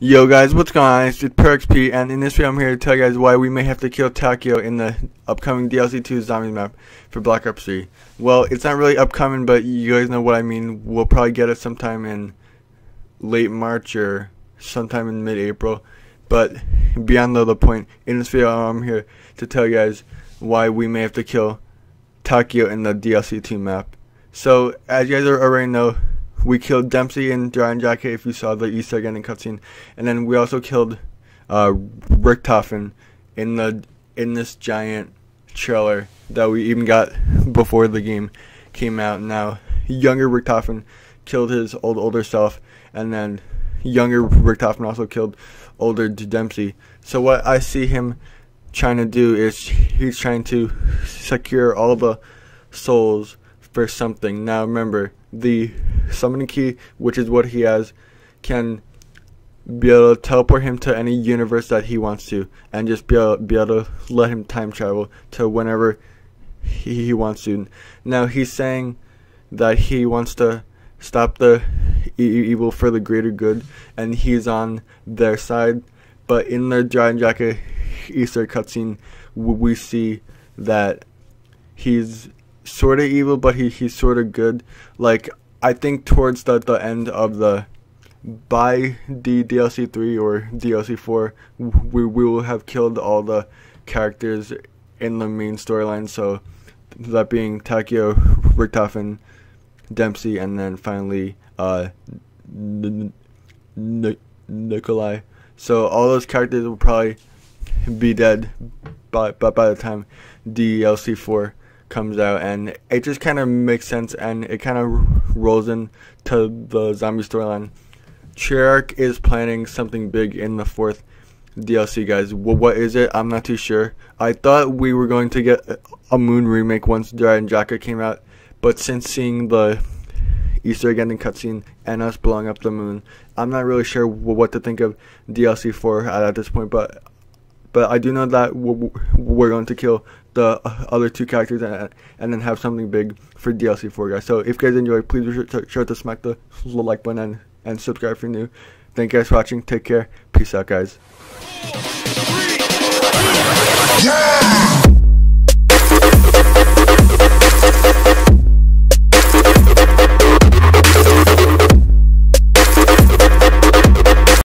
Yo guys, what's going on? It's PerXP, and in this video I'm here to tell you guys why we may have to kill Takeo in the upcoming DLC 2 Zombies map for Black Ops 3. Well, it's not really upcoming, but you guys know what I mean. We'll probably get it sometime in late March or sometime in mid-April. But beyond the, point, in this video I'm here to tell you guys why we may have to kill Takeo in the DLC 2 map. So, as you guys are already know, we killed Dempsey and Der Eisendrache if you saw the Easter egg ending cutscene, and then we also killed uh, Richtofen in the in this giant trailer that we even got before the game came out. Now, younger Richtofen killed his old older self, and then younger Richtofen also killed older Dempsey. So what I see him trying to do is he's trying to secure all the souls for something. Now remember, the summoning key, which is what he has, can be able to teleport him to any universe that he wants to, and just be able, be able to let him time travel to whenever he, he wants to. Now he's saying that he wants to stop the e evil for the greater good, and he's on their side. But in the Der Eisendrache Easter cutscene, we see that he's sort of evil, but he, he's sort of good. Like, I think towards the, the end of the by the DLC 3 or DLC 4, we, we will have killed all the characters in the main storyline. So, that being Takeo, Richtofen, Dempsey, and then finally uh, N- N- Nikolai. So, all those characters will probably be dead by, by, by the time DLC 4 comes out, and it just kind of makes sense, and it kind of rolls into the zombie storyline. Treyarch is planning something big in the fourth DLC, guys. Well, what is it? I'm not too sure. I thought we were going to get a Moon remake once Der Eisendrache came out, but since seeing the Easter egg ending cutscene and us blowing up the moon, I'm not really sure what to think of DLC 4 at, at this point, but but I do know that we're going to kill the uh, other two characters and, and then have something big for DLC 4, guys. So if you guys enjoy, please be sure to smack the like button and, and subscribe if you're new. Thank you guys for watching. Take care. Peace out, guys. Yeah!